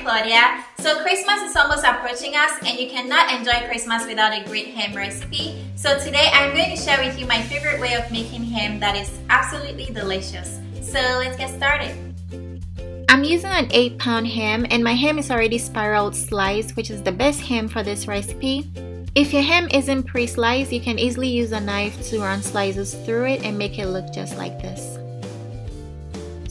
Claudia. So Christmas is almost approaching us and you cannot enjoy Christmas without a great ham recipe. So today I'm going to share with you my favorite way of making ham that is absolutely delicious. So let's get started. I'm using an 8 pound ham and my ham is already spiral sliced which is the best ham for this recipe. If your ham isn't pre-sliced, you can easily use a knife to run slices through it and make it look just like this.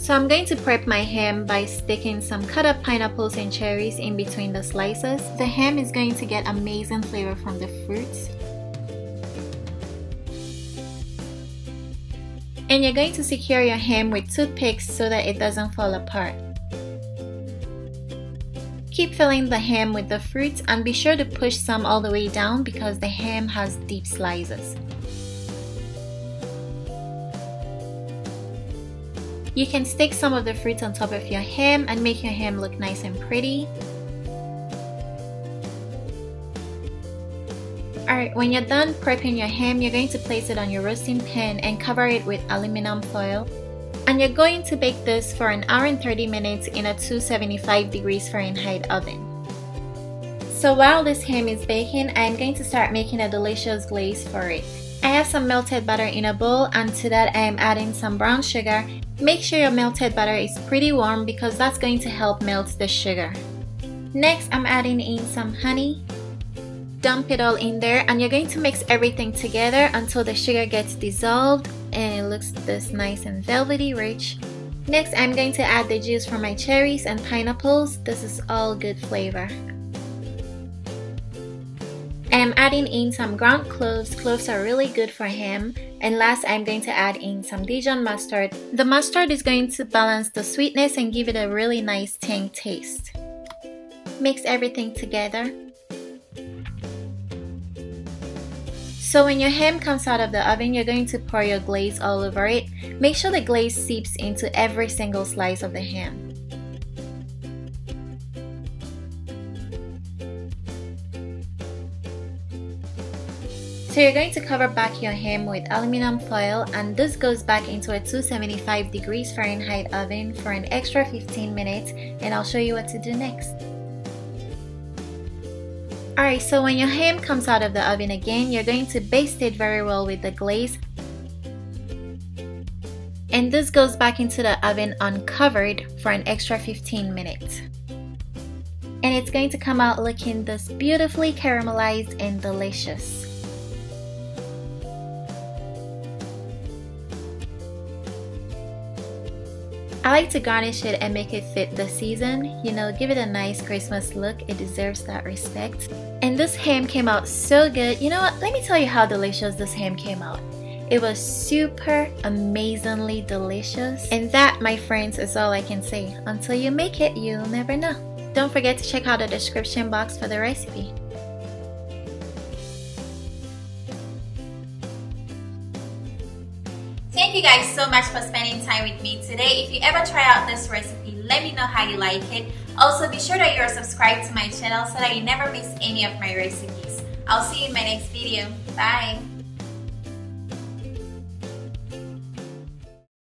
So I'm going to prep my ham by sticking some cut up pineapples and cherries in between the slices. The ham is going to get amazing flavor from the fruits. And you're going to secure your ham with toothpicks so that it doesn't fall apart. Keep filling the ham with the fruits and be sure to push some all the way down because the ham has deep slices. You can stick some of the fruits on top of your ham and make your ham look nice and pretty. Alright, when you're done prepping your ham, you're going to place it on your roasting pan and cover it with aluminum foil and you're going to bake this for an hour and 30 minutes in a 275 degrees Fahrenheit oven. So while this ham is baking, I'm going to start making a delicious glaze for it. I have some melted butter in a bowl and to that I am adding some brown sugar. Make sure your melted butter is pretty warm because that's going to help melt the sugar. Next I'm adding in some honey. Dump it all in there and you're going to mix everything together until the sugar gets dissolved and it looks this nice and velvety rich. Next, I'm going to add the juice from my cherries and pineapples. This is all good flavor. I'm adding in some ground cloves. Cloves are really good for ham. And last, I'm going to add in some Dijon mustard. The mustard is going to balance the sweetness and give it a really nice tang taste. Mix everything together. So when your ham comes out of the oven, you're going to pour your glaze all over it. Make sure the glaze seeps into every single slice of the ham. So you're going to cover back your ham with aluminum foil and this goes back into a 275 degrees Fahrenheit oven for an extra 15 minutes and I'll show you what to do next. Alright, so when your ham comes out of the oven again, you're going to baste it very well with the glaze. And this goes back into the oven uncovered for an extra 15 minutes. And it's going to come out looking this beautifully caramelized and delicious. I like to garnish it and make it fit the season. You know, give it a nice Christmas look. It deserves that respect. And this ham came out so good. You know what? Let me tell you how delicious this ham came out. It was super amazingly delicious. And that, my friends, is all I can say. Until you make it, you'll never know. Don't forget to check out the description box for the recipe. Thank you guys so much for spending time with me today. If you ever try out this recipe, let me know how you like it. Also, be sure that you're subscribed to my channel so that you never miss any of my recipes. I'll see you in my next video. Bye!